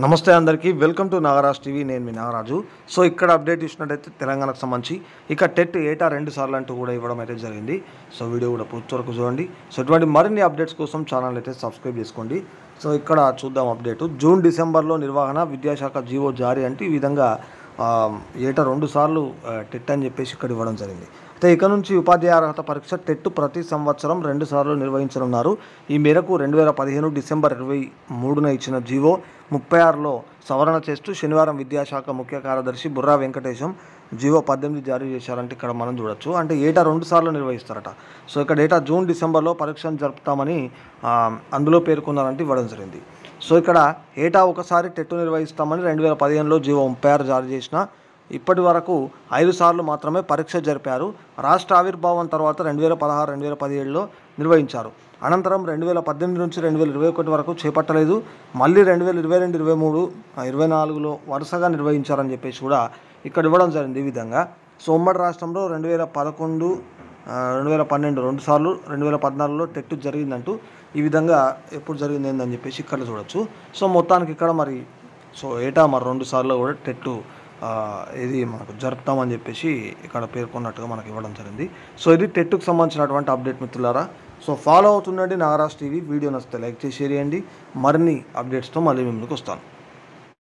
నమస్తే అందరికీ. Welcome to Nagaraj TV. నేను మీ నాగరాజు. సో ఇక్కడ అప్డేట్ ఇచ్చినట్టయితే తెలంగాణకు సంబంధించి ఇక టెట్ ఏటా రెండు సార్లు అంటూ కూడా ఇవ్వడం అయితే జరిగింది. సో వీడియో కూడా పూర్తి వరకు చూడండి. సో ఇటువంటి మరిన్ని అప్డేట్స్ కోసం ఛానల్ అయితే సబ్స్క్రైబ్ చేసుకోండి. సో ఇక్కడ చూద్దాం అప్డేటు. జూన్ డిసెంబర్లో నిర్వహణ విద్యాశాఖ జీవో జారీ అంటే ఈ విధంగా ఏటా రెండు సార్లు టెట్ అని చెప్పేసి ఇక్కడ ఇవ్వడం జరిగింది. అయితే ఇక నుంచి ఉపాధ్యాయ అర్హత పరీక్ష టెట్ ప్రతి సంవత్సరం రెండు సార్లు నిర్వహించనున్నారు. ఈ మేరకు రెండు వేల పదిహేను డిసెంబర్ ఇరవై మూడున ఇచ్చిన జీవో ముప్పై ఆరులో సవరణ చేస్తూ శనివారం విద్యాశాఖ ముఖ్య కార్యదర్శి బుర్రా వెంకటేశం జీవో పద్దెనిమిది జారీ చేశారంటే ఇక్కడ మనం చూడొచ్చు. అంటే ఏటా రెండు సార్లు నిర్వహిస్తారట. సో ఇక్కడ ఏటా జూన్ డిసెంబర్లో పరీక్షను జరుపుతామని అందులో పేర్కొన్నారంటే ఇవ్వడం జరిగింది. సో ఇక్కడ ఏటా ఒకసారి టెట్టు నిర్వహిస్తామని రెండు వేల పదిహేనులో జీవో ముప్పై ఆరు జారీ చేసిన ఇప్పటి వరకు ఐదు సార్లు మాత్రమే పరీక్ష జరిపారు. రాష్ట్ర ఆవిర్భావం తర్వాత రెండు వేల పదహారు రెండు వేల పదిహేడులో నిర్వహించారు. అనంతరం రెండు వేల పద్దెనిమిది నుంచి రెండు వేల ఇరవై ఒకటి వరకు చేపట్టలేదు. మళ్ళీ రెండు వేల ఇరవై రెండు ఇరవై మూడు ఇరవై నాలుగులో వరుసగా నిర్వహించారని చెప్పేసి కూడా ఇక్కడ ఇవ్వడం జరిగింది ఈ విధంగా. సో ఉమ్మడి రాష్ట్రంలో రెండు వేల పదకొండు రెండు వేల పన్నెండు రెండు సార్లు రెండు వేల పద్నాలుగులో టెట్ జరిగిందంటూ ఈ విధంగా ఎప్పుడు జరిగింది ఏందని చెప్పేసి ఇక్కడ చూడొచ్చు. సో మొత్తానికి ఇక్కడ మరి సో ఏటా మరి రెండు సార్లు కూడా టెట్టు ఇది మనకు జరుపుతామని చెప్పేసి ఇక్కడ పేర్కొన్నట్టుగా మనకి ఇవ్వడం జరిగింది. సో ఇది టెట్కు సంబంధించినటువంటి అప్డేట్ మిత్రులారా. సో ఫాలో అవుతుండండి నాగరాజ్ టీవీ. వీడియో నచ్చితే లైక్ చేసి షేర్ చేయండి. మరిన్ని అప్డేట్స్తో మళ్ళీ మీ వస్తాను.